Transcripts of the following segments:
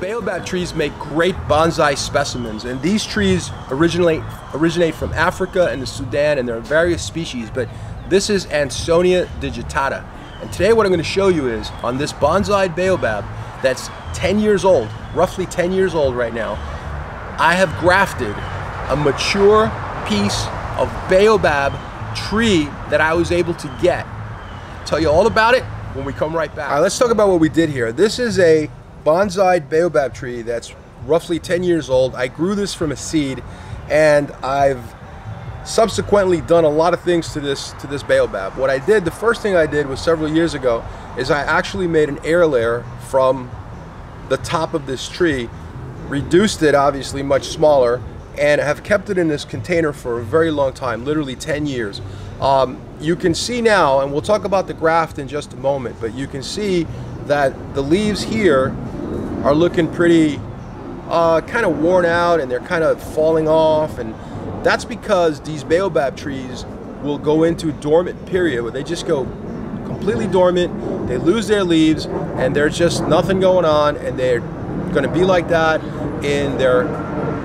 baobab trees make great bonsai specimens, and these trees originate originate from Africa and the Sudan, and there are various species, but this is Adansonia digitata. And today what I'm going to show you is, on this bonsai baobab that's 10 years old, roughly 10 years old right now, I have grafted a mature piece of baobab tree that I was able to get. Tell you all about it when we come right back. All right, let's talk about what we did here. This is a bonsai baobab tree that's roughly 10 years old. I grew this from a seed and I've subsequently done a lot of things to this to this baobab. What I did, the first thing I did was several years ago, is I actually made an air layer from the top of this tree, reduced it obviously much smaller, and have kept it in this container for a very long time, literally 10 years. Um, you can see now, and we'll talk about the graft in just a moment, but you can see that the leaves here are looking pretty uh, kind of worn out and they're kind of falling off and that's because these baobab trees will go into dormant period where they just go completely dormant, they lose their leaves and there's just nothing going on and they're going to be like that in their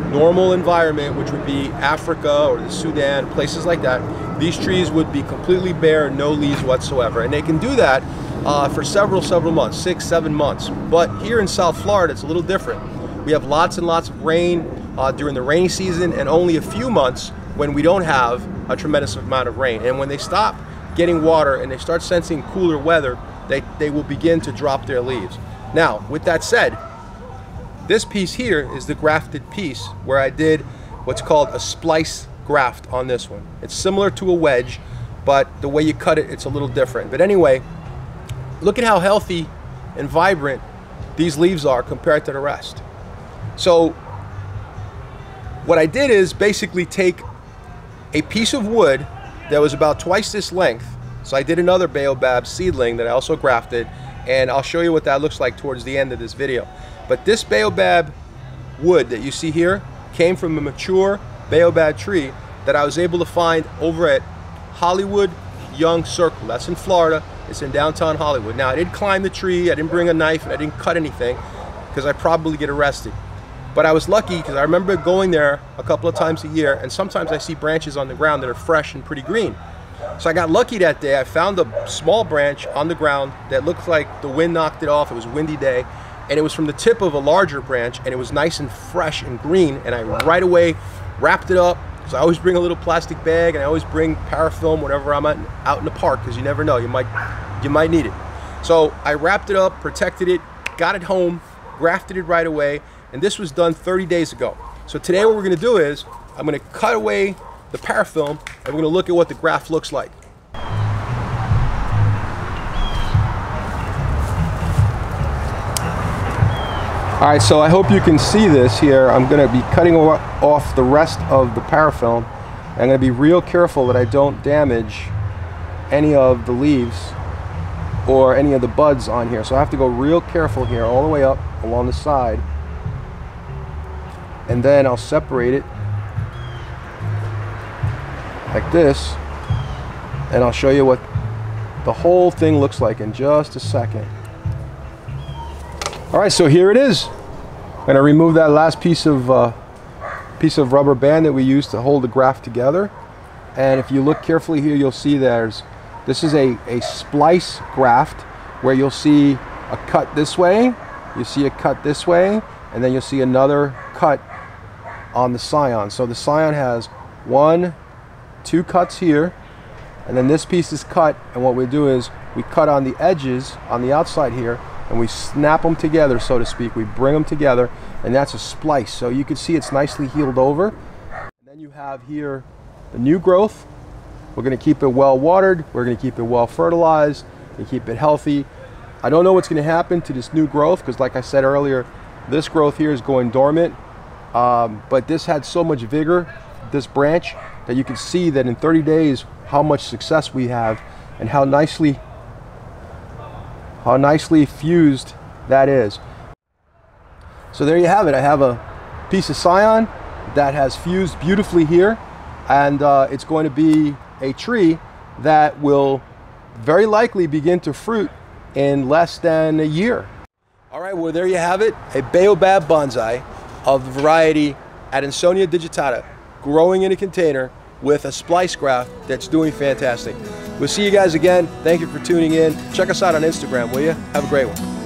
normal environment, which would be Africa or the Sudan, places like that, these trees would be completely bare, no leaves whatsoever. And they can do that uh, for several, several months, six, seven months. But here in South Florida, it's a little different. We have lots and lots of rain uh, during the rainy season and only a few months when we don't have a tremendous amount of rain. And when they stop getting water and they start sensing cooler weather, they, they will begin to drop their leaves. Now, with that said, this piece here is the grafted piece where I did what's called a splice graft on this one. It's similar to a wedge, but the way you cut it, it's a little different. But anyway, look at how healthy and vibrant these leaves are compared to the rest. So what I did is basically take a piece of wood that was about twice this length. So I did another baobab seedling that I also grafted, and I'll show you what that looks like towards the end of this video. But this baobab wood that you see here came from a mature baobab tree that I was able to find over at Hollywood Young Circle. That's in Florida. It's in downtown Hollywood. Now, I didn't climb the tree. I didn't bring a knife and I didn't cut anything because I probably get arrested. But I was lucky because I remember going there a couple of times a year and sometimes I see branches on the ground that are fresh and pretty green. So I got lucky that day. I found a small branch on the ground that looked like the wind knocked it off. It was a windy day and it was from the tip of a larger branch and it was nice and fresh and green and I right away wrapped it up. So I always bring a little plastic bag and I always bring parafilm whenever I'm out, in the park because you never know you might you might need it. So I wrapped it up protected it got it home grafted it right away and this was done 30 days ago. So today what we're to do is I'm to cut away the parafilm and we're to look at what the graft looks like All right, so I hope you can see this here. I'm gonna be cutting off the rest of the parafilm. I'm gonna be real careful that I don't damage any of the leaves or any of the buds on here. So I have to go real careful here all the way up along the side. And then I'll separate it like this. And I'll show you what the whole thing looks like in just a second. All right, so here it is. I'm gonna remove that last piece of uh, piece of rubber band that we used to hold the graft together. And if you look carefully here, you'll see there's, this is a, a splice graft where you'll see a cut this way, you see a cut this way, and then you'll see another cut on the scion. So the scion has one, two cuts here, and then this piece is cut, and what we do is we cut on the edges on the outside here, and we snap them together, so to speak. We bring them together, and that's a splice. So you can see it's nicely healed over. And then you have here the new growth. We're going to keep it well watered. We're going to keep it well fertilized and keep it healthy. I don't know what's going to happen to this new growth because, like I said earlier, this growth here is going dormant. Um, but this had so much vigor, this branch, that you can see that in 30 days how much success we have and how nicely how nicely fused that is. So there you have it. I have a piece of scion that has fused beautifully here and uh, it's going to be a tree that will very likely begin to fruit in less than a year. All right, well, there you have it. A baobab bonsai of the variety Adansonia digitata growing in a container with a splice graft that's doing fantastic. We'll see you guys again. Thank you for tuning in. Check us out on Instagram, will you? Have a great one.